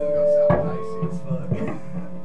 It's gonna sound icy as fuck.